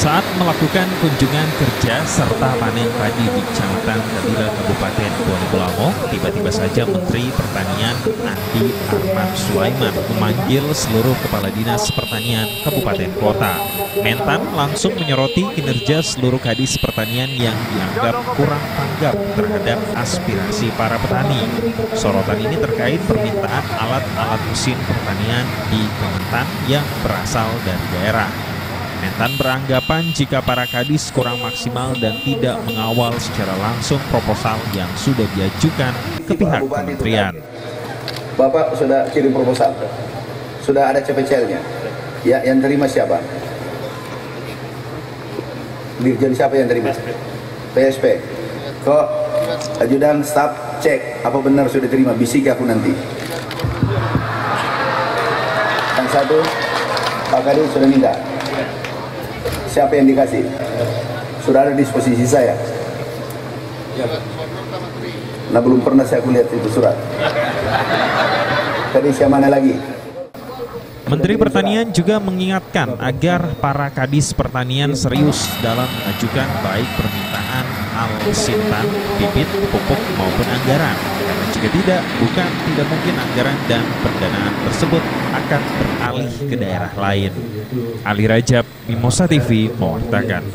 Saat melakukan kunjungan kerja serta panen padi di Kecamatan Kadira Kabupaten Bonegolamo, tiba-tiba saja Menteri Pertanian Andi Arman Sulaiman memanggil seluruh kepala dinas pertanian kabupaten kota. Mentan langsung menyoroti kinerja seluruh kadis pertanian yang dianggap kurang tanggap terhadap aspirasi para petani. Sorotan ini terkait permintaan alat-alat mesin pertanian di Kementan yang berasal dari daerah. Mentan beranggapan jika para kadis kurang maksimal dan tidak mengawal secara langsung proposal yang sudah diajukan ke pihak kementerian. Bapak sudah kirim proposal, sudah ada CPCL-nya. Ya, yang terima siapa? Dirjen siapa yang terima? PSP. Kok ajudan staf cek apa benar sudah terima? Bisik aku nanti. Yang satu, Pak Kadis sudah minta. Siapa yang dikasih? Sudah ada di disposisi saya. Nah belum pernah saya kulihat itu surat. Tadi siapa mana lagi? Menteri Pertanian juga mengingatkan agar para kadis pertanian serius dalam mengajukan baik permintaan al-sintan, bibit, pupuk maupun anggaran. Jika tidak, bukan tidak mungkin anggaran dan pendanaan tersebut akan beralih ke daerah lain. Ali Rajab, Mimosa TV, mewartakan.